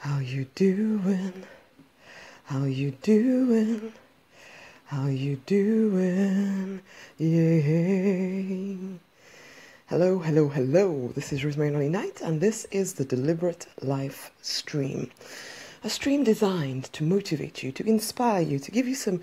How you doing? How you doing? How you doing? Yeah. Hello, hello, hello. This is Rosemary Nonny Knight, and this is the Deliberate Life Stream. A stream designed to motivate you, to inspire you, to give you some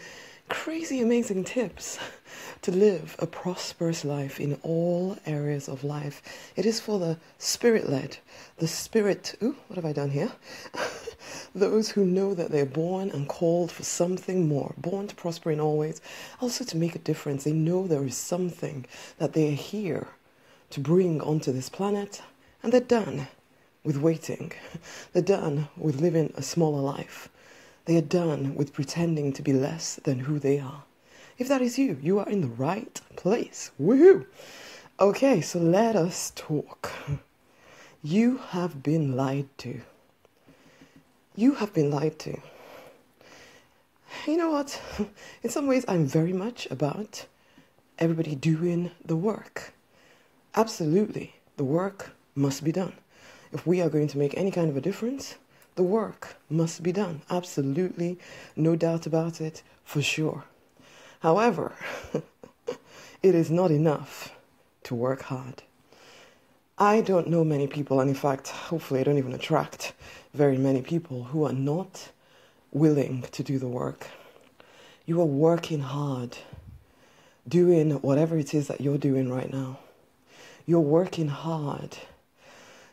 crazy amazing tips to live a prosperous life in all areas of life. It is for the spirit led, the spirit, ooh, what have I done here? Those who know that they're born and called for something more, born to prosper in all ways, also to make a difference. They know there is something that they are here to bring onto this planet, and they're done with waiting. They're done with living a smaller life. They are done with pretending to be less than who they are. If that is you, you are in the right place. Woohoo! Okay, so let us talk. You have been lied to. You have been lied to. You know what? In some ways, I'm very much about everybody doing the work. Absolutely, the work must be done. If we are going to make any kind of a difference, the work must be done. Absolutely, no doubt about it, for sure. However, it is not enough to work hard. I don't know many people, and in fact, hopefully, I don't even attract very many people who are not willing to do the work. You are working hard, doing whatever it is that you're doing right now. You're working hard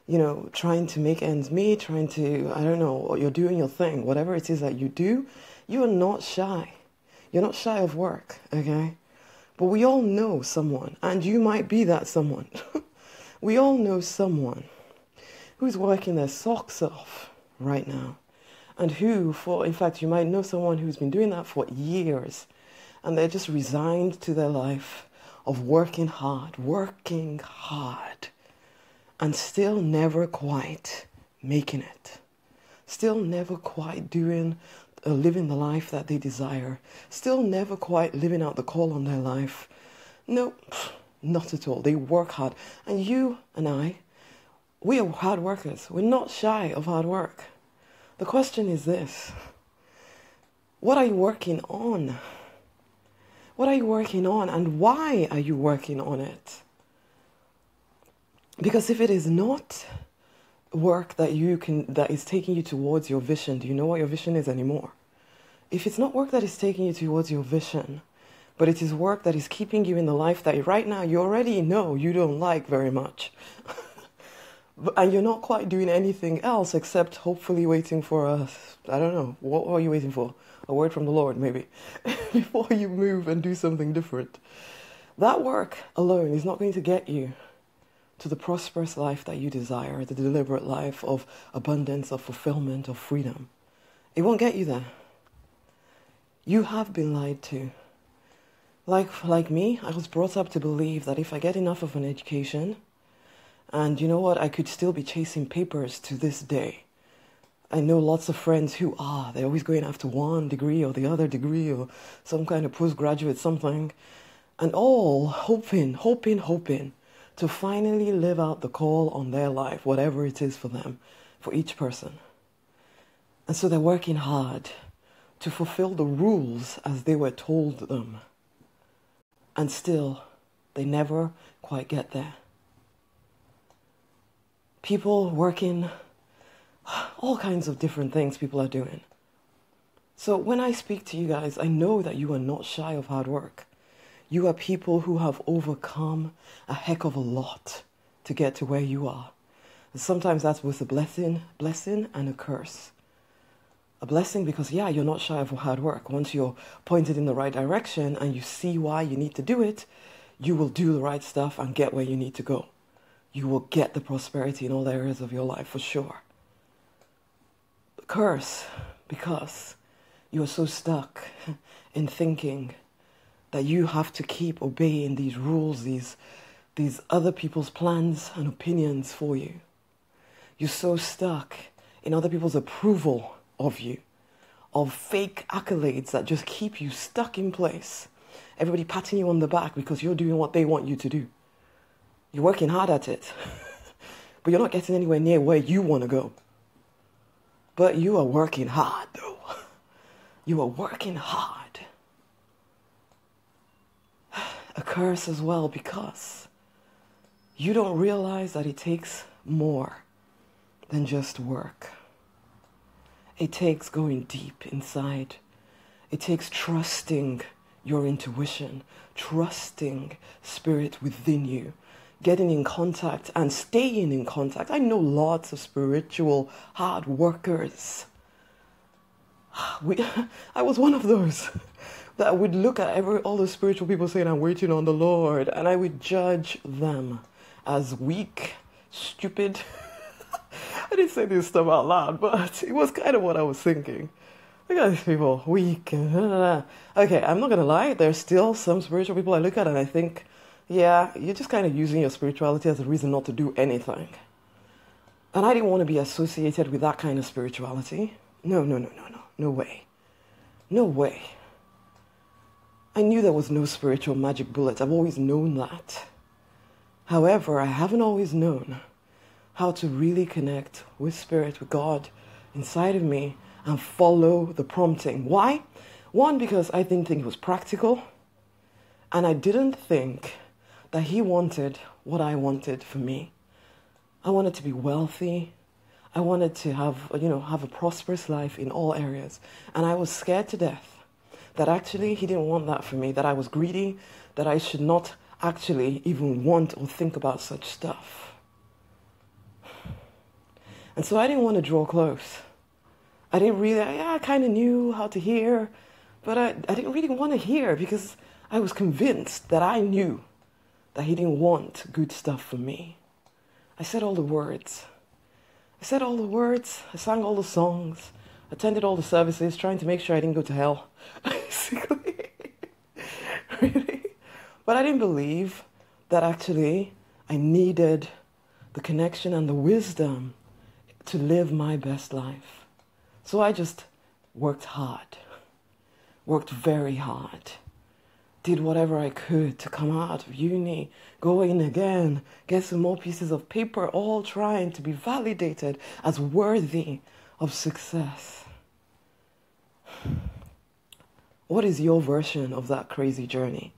you know, trying to make ends meet, trying to, I don't know, you're doing your thing, whatever it is that you do, you are not shy. You're not shy of work, okay? But we all know someone, and you might be that someone. we all know someone who's working their socks off right now, and who, for in fact, you might know someone who's been doing that for years, and they're just resigned to their life of working hard, working hard and still never quite making it. Still never quite doing, uh, living the life that they desire. Still never quite living out the call on their life. No, not at all. They work hard. And you and I, we are hard workers. We're not shy of hard work. The question is this What are you working on? What are you working on, and why are you working on it? Because if it is not work that you can that is taking you towards your vision, do you know what your vision is anymore? If it's not work that is taking you towards your vision, but it is work that is keeping you in the life that right now you already know you don't like very much. and you're not quite doing anything else except hopefully waiting for a I don't know, what are you waiting for? A word from the Lord maybe before you move and do something different. That work alone is not going to get you to the prosperous life that you desire, the deliberate life of abundance, of fulfillment, of freedom. It won't get you there. You have been lied to. Like, like me, I was brought up to believe that if I get enough of an education, and you know what, I could still be chasing papers to this day. I know lots of friends who are, they're always going after one degree or the other degree or some kind of postgraduate something, and all hoping, hoping, hoping to finally live out the call on their life, whatever it is for them, for each person. And so they're working hard to fulfill the rules as they were told them. And still, they never quite get there. People working, all kinds of different things people are doing. So when I speak to you guys, I know that you are not shy of hard work. You are people who have overcome a heck of a lot to get to where you are. And sometimes that's both a blessing, blessing and a curse. A blessing because yeah, you're not shy of hard work. Once you're pointed in the right direction and you see why you need to do it, you will do the right stuff and get where you need to go. You will get the prosperity in all areas of your life for sure. The curse because you are so stuck in thinking that you have to keep obeying these rules, these, these other people's plans and opinions for you. You're so stuck in other people's approval of you, of fake accolades that just keep you stuck in place. Everybody patting you on the back because you're doing what they want you to do. You're working hard at it, but you're not getting anywhere near where you want to go. But you are working hard, though. You are working hard. A curse as well because you don't realize that it takes more than just work. It takes going deep inside. It takes trusting your intuition, trusting spirit within you, getting in contact and staying in contact. I know lots of spiritual hard workers. We, I was one of those that I would look at every all the spiritual people saying I'm waiting on the Lord, and I would judge them as weak, stupid. I didn't say this stuff out loud, but it was kind of what I was thinking. Look at these people, weak. Okay, I'm not gonna lie. There's still some spiritual people I look at and I think, yeah, you're just kind of using your spirituality as a reason not to do anything. And I didn't want to be associated with that kind of spirituality. No, no, no, no, no, no way, no way. I knew there was no spiritual magic bullet. I've always known that. However, I haven't always known how to really connect with Spirit, with God inside of me and follow the prompting. Why? One, because I didn't think it was practical, and I didn't think that He wanted what I wanted for me. I wanted to be wealthy. I wanted to have, you know, have a prosperous life in all areas. And I was scared to death that actually He didn't want that for me, that I was greedy, that I should not actually even want or think about such stuff. And so I didn't want to draw close. I didn't really, yeah, I kind of knew how to hear, but I, I didn't really want to hear because I was convinced that I knew that he didn't want good stuff for me. I said all the words. I said all the words. I sang all the songs. Attended all the services, trying to make sure I didn't go to hell. Basically. really. But I didn't believe that actually I needed the connection and the wisdom to live my best life. So I just worked hard, worked very hard, did whatever I could to come out of uni, go in again, get some more pieces of paper, all trying to be validated as worthy of success. What is your version of that crazy journey?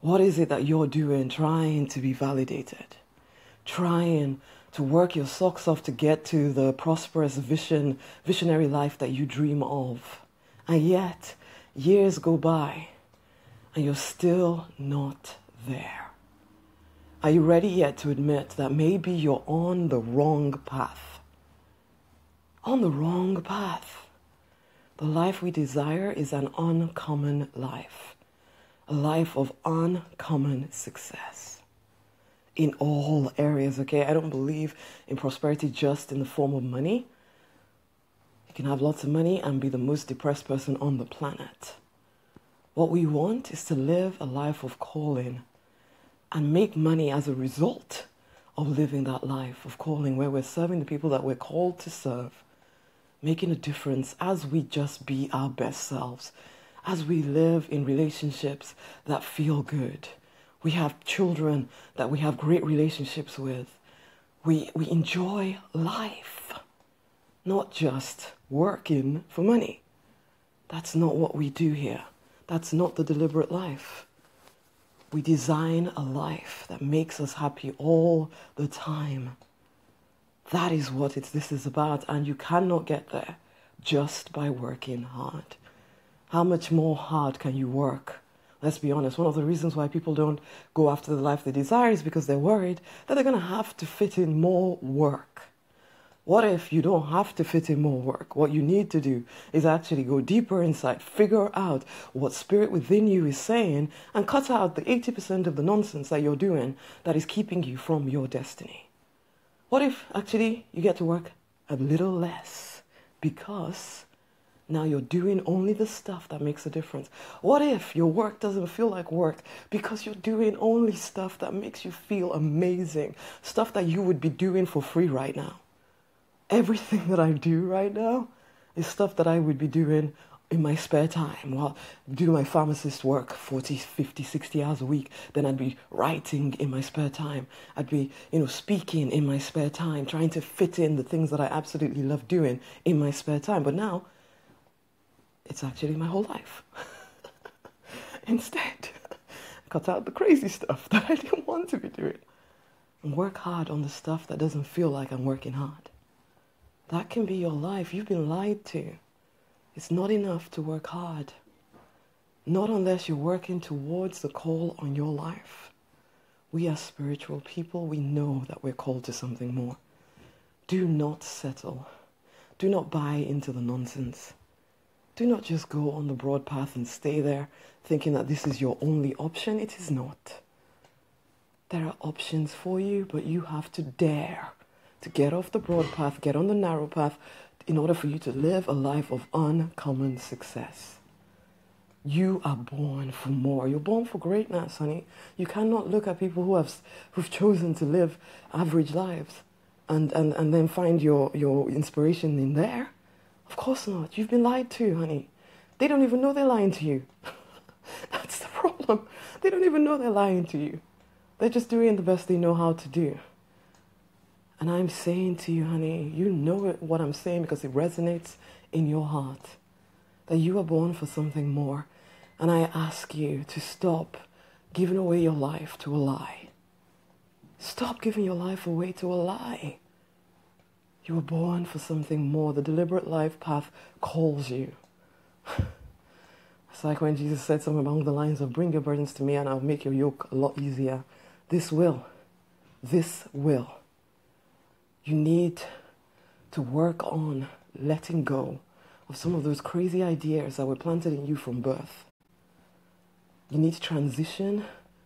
What is it that you're doing trying to be validated? Trying to work your socks off to get to the prosperous vision, visionary life that you dream of. And yet, years go by and you're still not there. Are you ready yet to admit that maybe you're on the wrong path? On the wrong path. The life we desire is an uncommon life, a life of uncommon success in all areas, okay? I don't believe in prosperity just in the form of money. You can have lots of money and be the most depressed person on the planet. What we want is to live a life of calling and make money as a result of living that life of calling where we're serving the people that we're called to serve, making a difference as we just be our best selves, as we live in relationships that feel good we have children that we have great relationships with. We, we enjoy life, not just working for money. That's not what we do here. That's not the deliberate life. We design a life that makes us happy all the time. That is what it's, this is about, and you cannot get there just by working hard. How much more hard can you work Let's be honest, one of the reasons why people don't go after the life they desire is because they're worried that they're going to have to fit in more work. What if you don't have to fit in more work? What you need to do is actually go deeper inside, figure out what spirit within you is saying, and cut out the 80% of the nonsense that you're doing that is keeping you from your destiny. What if actually you get to work a little less because now you're doing only the stuff that makes a difference. What if your work doesn't feel like work because you're doing only stuff that makes you feel amazing? Stuff that you would be doing for free right now. Everything that I do right now is stuff that I would be doing in my spare time. While doing my pharmacist work 40 50 60 hours a week then i'd be writing in my spare time. I'd be you know speaking in my spare time trying to fit in the things that i absolutely love doing in my spare time. But now it's actually my whole life. Instead cut out the crazy stuff that i didn't want to be doing and work hard on the stuff that doesn't feel like i'm working hard. That can be your life. You've been lied to it's not enough to work hard, not unless you're working towards the call on your life. We are spiritual people. We know that we're called to something more. Do not settle. Do not buy into the nonsense. Do not just go on the broad path and stay there thinking that this is your only option. It is not. There are options for you, but you have to dare to get off the broad path, get on the narrow path, in order for you to live a life of uncommon success. You are born for more. You're born for greatness, honey. You cannot look at people who have who've chosen to live average lives and, and, and then find your, your inspiration in there. Of course not. You've been lied to, honey. They don't even know they're lying to you. That's the problem. They don't even know they're lying to you. They're just doing the best they know how to do. And I'm saying to you, honey, you know what I'm saying because it resonates in your heart that you are born for something more. And I ask you to stop giving away your life to a lie. Stop giving your life away to a lie. You were born for something more. The deliberate life path calls you. It's like when Jesus said something along the lines of, Bring your burdens to me and I'll make your yoke a lot easier. This will. This will. You need to work on letting go of some of those crazy ideas that were planted in you from birth. You need to transition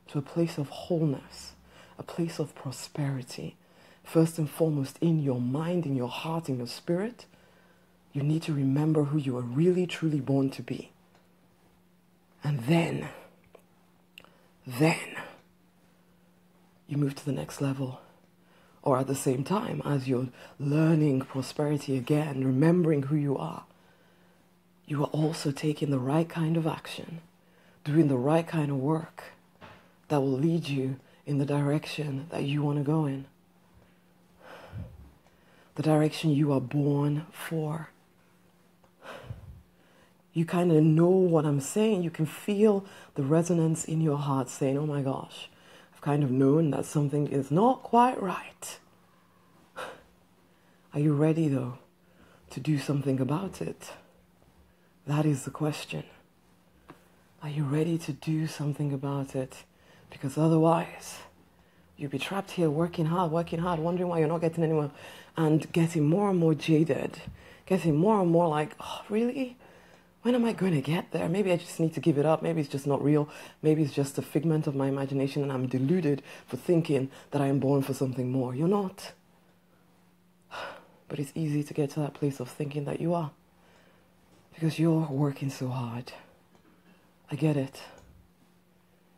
to a place of wholeness, a place of prosperity. First and foremost, in your mind, in your heart, in your spirit, you need to remember who you are really, truly born to be. And then, then, you move to the next level or at the same time as you're learning prosperity again, remembering who you are, you are also taking the right kind of action, doing the right kind of work that will lead you in the direction that you want to go in, the direction you are born for. You kind of know what I'm saying. You can feel the resonance in your heart saying, oh my gosh, kind of known that something is not quite right. Are you ready, though, to do something about it? That is the question. Are you ready to do something about it? Because otherwise, you'll be trapped here working hard, working hard, wondering why you're not getting anywhere, and getting more and more jaded, getting more and more like, oh, really? When am I going to get there? Maybe I just need to give it up. Maybe it's just not real. Maybe it's just a figment of my imagination and I'm deluded for thinking that I am born for something more. You're not. But it's easy to get to that place of thinking that you are because you're working so hard. I get it.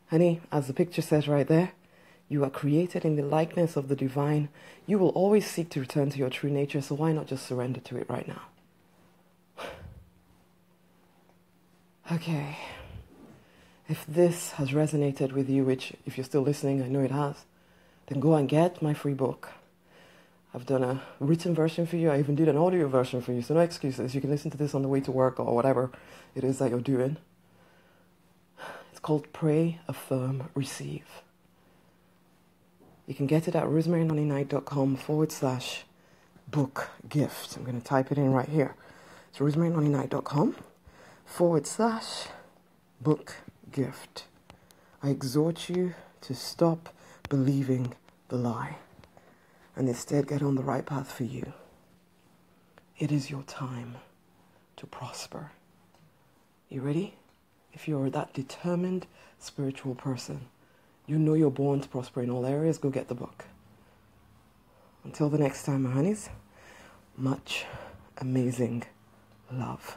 Honey, as the picture says right there, you are created in the likeness of the divine. You will always seek to return to your true nature, so why not just surrender to it right now? Okay. If this has resonated with you, which if you're still listening, I know it has, then go and get my free book. I've done a written version for you. I even did an audio version for you. So no excuses. You can listen to this on the way to work or whatever it is that you're doing. It's called Pray, Affirm, Receive. You can get it at rosemarynonnyknight.com forward slash book gift. I'm going to type it in right here. It's rosemarynonnyknight.com forward slash book gift. I exhort you to stop believing the lie and instead get on the right path for you. It is your time to prosper. You ready? If you're that determined spiritual person, you know you're born to prosper in all areas, go get the book. Until the next time, my honeys, much amazing love.